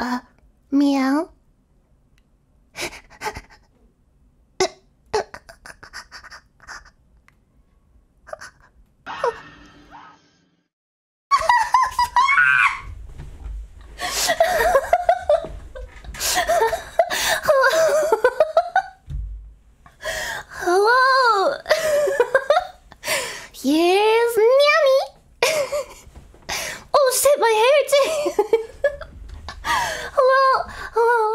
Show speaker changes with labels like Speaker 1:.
Speaker 1: Uh, meow? Hello! Here's Nanny! oh shit, my hair too! はあ